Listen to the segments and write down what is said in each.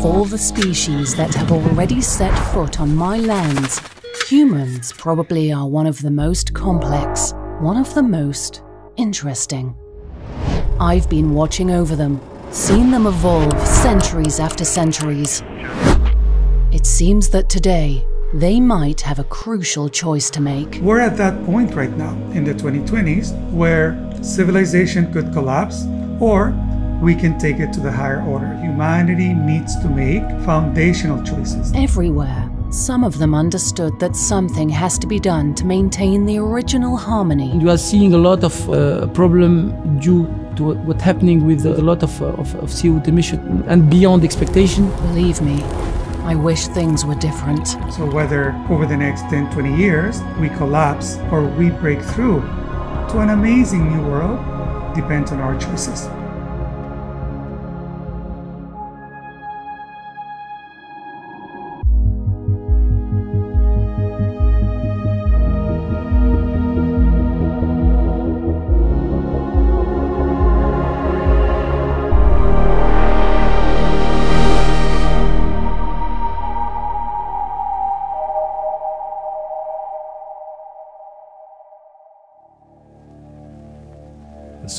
Of all the species that have already set foot on my lands, humans probably are one of the most complex, one of the most interesting. I've been watching over them, seen them evolve centuries after centuries. It seems that today, they might have a crucial choice to make. We're at that point right now in the 2020s where civilization could collapse or we can take it to the higher order. Humanity needs to make foundational choices. Everywhere, some of them understood that something has to be done to maintain the original harmony. You are seeing a lot of uh, problem due to what's happening with a lot of, uh, of, of CO2 emission and beyond expectation. Believe me, I wish things were different. So, whether over the next 10, 20 years we collapse or we break through to an amazing new world depends on our choices.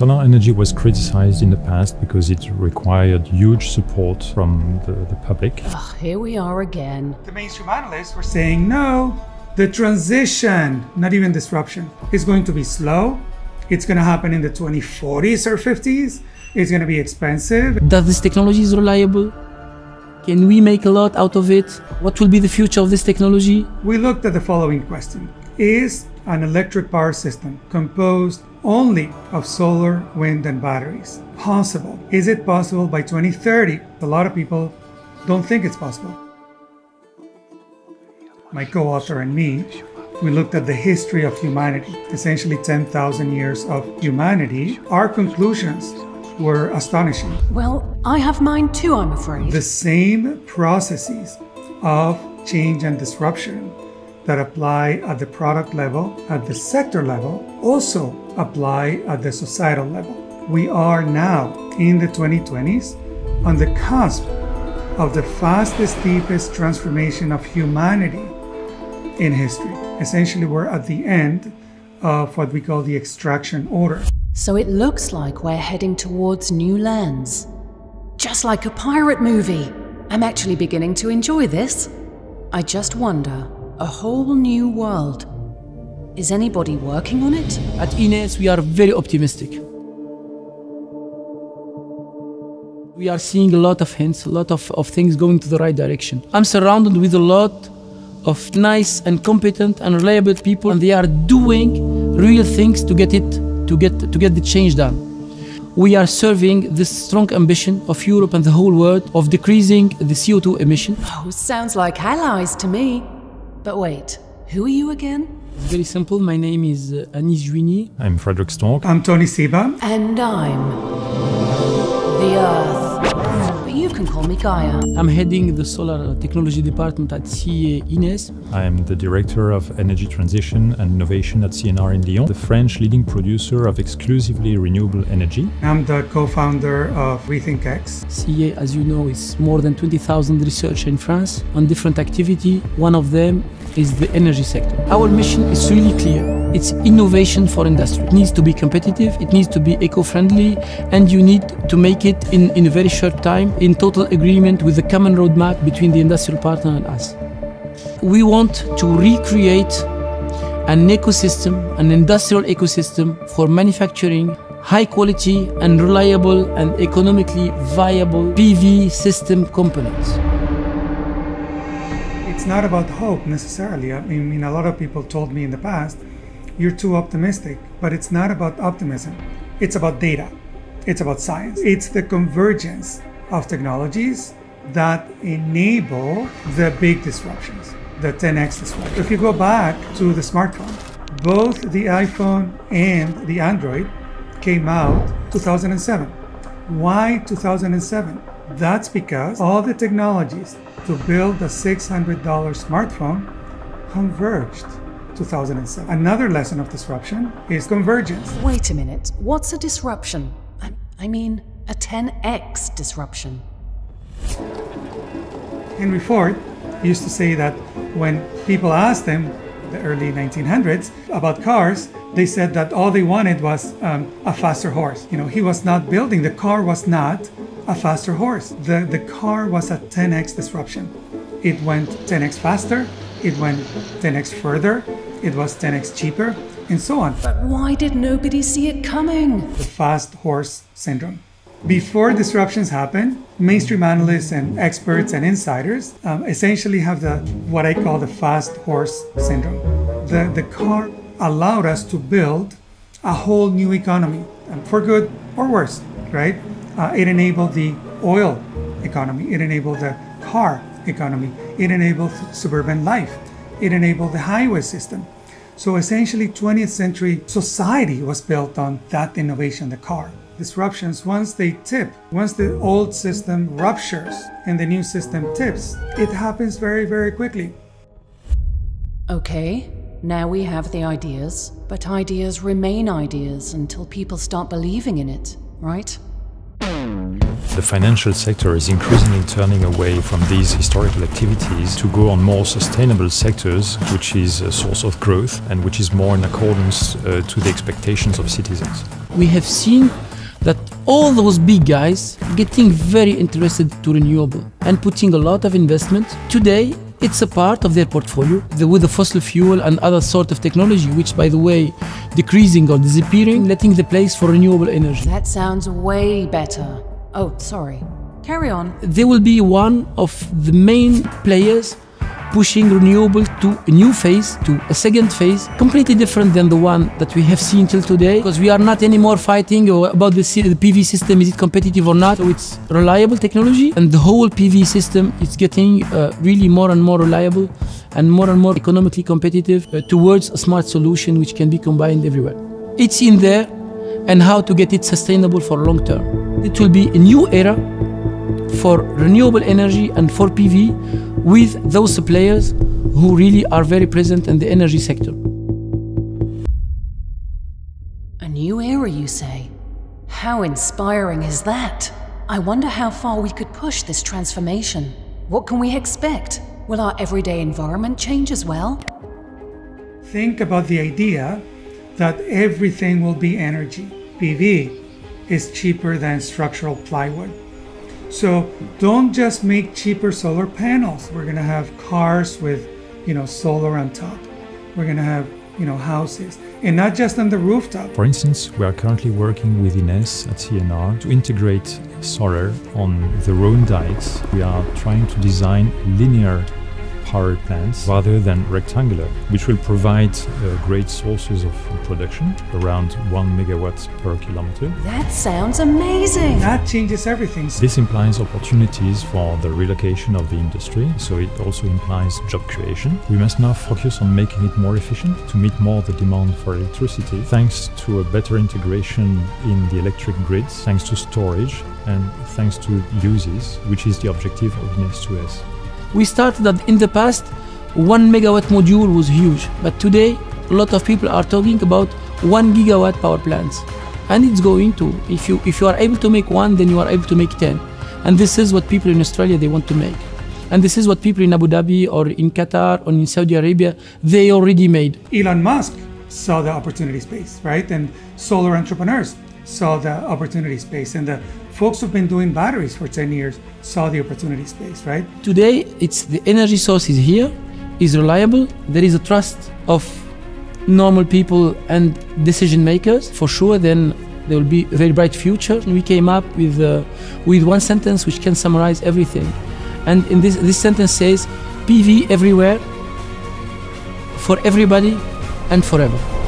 Solar energy was criticized in the past because it required huge support from the, the public. Ugh, here we are again. The mainstream analysts were saying no, the transition, not even disruption, is going to be slow. It's going to happen in the 2040s or 50s. It's going to be expensive. Does this technology is reliable? Can we make a lot out of it? What will be the future of this technology? We looked at the following question Is an electric power system composed only of solar, wind, and batteries possible? Is it possible by 2030? A lot of people don't think it's possible. My co author and me, we looked at the history of humanity, essentially 10,000 years of humanity. Our conclusions were astonishing. Well, I have mine too, I'm afraid. The same processes of change and disruption that apply at the product level, at the sector level, also apply at the societal level. We are now in the 2020s on the cusp of the fastest, deepest transformation of humanity in history. Essentially, we're at the end of what we call the extraction order. So it looks like we're heading towards new lands. Just like a pirate movie. I'm actually beginning to enjoy this. I just wonder a whole new world. Is anybody working on it? At Ines, we are very optimistic. We are seeing a lot of hints, a lot of, of things going to the right direction. I'm surrounded with a lot of nice and competent and reliable people, and they are doing real things to get it to get to get the change done. We are serving this strong ambition of Europe and the whole world of decreasing the CO2 emission. Oh, sounds like allies to me. But wait, who are you again? It's very simple. My name is uh, Anis Jouini. I'm Frédéric Storck. I'm Tony Seba. And I'm can call me Gaia. I'm heading the solar technology department at CEA Ines. I'm the director of energy transition and innovation at CNR in Lyon, the French leading producer of exclusively renewable energy. I'm the co-founder of RethinkX. CEA, as you know, is more than 20,000 researchers in France on different activity. One of them is the energy sector. Our mission is really clear. It's innovation for industry. It needs to be competitive, it needs to be eco-friendly, and you need to make it in, in a very short time in total agreement with the common roadmap between the industrial partner and us. We want to recreate an ecosystem, an industrial ecosystem for manufacturing high quality and reliable and economically viable PV system components. It's not about hope necessarily. I mean, a lot of people told me in the past, you're too optimistic, but it's not about optimism. It's about data. It's about science. It's the convergence of technologies that enable the big disruptions, the 10x disruption. If you go back to the smartphone, both the iPhone and the Android came out 2007. Why 2007? That's because all the technologies to build a $600 smartphone converged 2007. Another lesson of disruption is convergence. Wait a minute. What's a disruption? I, I mean, a 10x disruption. Henry Ford used to say that when people asked him, the early 1900s, about cars, they said that all they wanted was um, a faster horse. You know, he was not building, the car was not a faster horse. The, the car was a 10x disruption. It went 10x faster, it went 10x further, it was 10x cheaper, and so on. But why did nobody see it coming? The fast horse syndrome. Before disruptions happen, mainstream analysts and experts and insiders um, essentially have the what I call the fast horse syndrome. The, the car allowed us to build a whole new economy, um, for good or worse, right? Uh, it enabled the oil economy, it enabled the car economy, it enabled suburban life, it enabled the highway system. So essentially, 20th century society was built on that innovation, the car disruptions, once they tip, once the old system ruptures and the new system tips, it happens very, very quickly. Okay, now we have the ideas, but ideas remain ideas until people start believing in it, right? The financial sector is increasingly turning away from these historical activities to go on more sustainable sectors, which is a source of growth and which is more in accordance uh, to the expectations of citizens. We have seen that all those big guys getting very interested to renewable and putting a lot of investment. Today, it's a part of their portfolio the, with the fossil fuel and other sort of technology, which, by the way, decreasing or disappearing, letting the place for renewable energy. That sounds way better. Oh, sorry. Carry on. They will be one of the main players pushing renewable to a new phase, to a second phase, completely different than the one that we have seen till today, because we are not anymore fighting about the, PV system, is it competitive or not, so it's reliable technology, and the whole PV system is getting uh, really more and more reliable and more and more economically competitive uh, towards a smart solution which can be combined everywhere. It's in there, and how to get it sustainable for long term. It will be a new era for renewable energy and for PV with those players who really are very present in the energy sector. A new era, you say? How inspiring is that? I wonder how far we could push this transformation. What can we expect? Will our everyday environment change as well? Think about the idea that everything will be energy. PV is cheaper than structural plywood. So don't just make cheaper solar panels. We're going to have cars with, you know, solar on top. We're going to have, you know, houses and not just on the rooftop. For instance, we are currently working with Ines at CNR to integrate solar on the Rhone dikes. We are trying to design linear power plants rather than rectangular, which will provide uh, great sources of production, around 1 megawatt per kilometer. That sounds amazing! That changes everything. This implies opportunities for the relocation of the industry, so it also implies job creation. We must now focus on making it more efficient to meet more the demand for electricity, thanks to a better integration in the electric grids, thanks to storage, and thanks to uses, which is the objective of NEX2S. We started that in the past, one megawatt module was huge, but today a lot of people are talking about one gigawatt power plants, and it's going to. If you if you are able to make one, then you are able to make ten, and this is what people in Australia they want to make, and this is what people in Abu Dhabi or in Qatar or in Saudi Arabia they already made. Elon Musk saw the opportunity space, right? And solar entrepreneurs saw the opportunity space, and the folks who've been doing batteries for 10 years saw the opportunity space, right? Today, it's the energy source is here, is reliable. There is a trust of normal people and decision makers for sure. Then there will be a very bright future. We came up with uh, with one sentence which can summarize everything, and in this this sentence says, "PV everywhere, for everybody, and forever."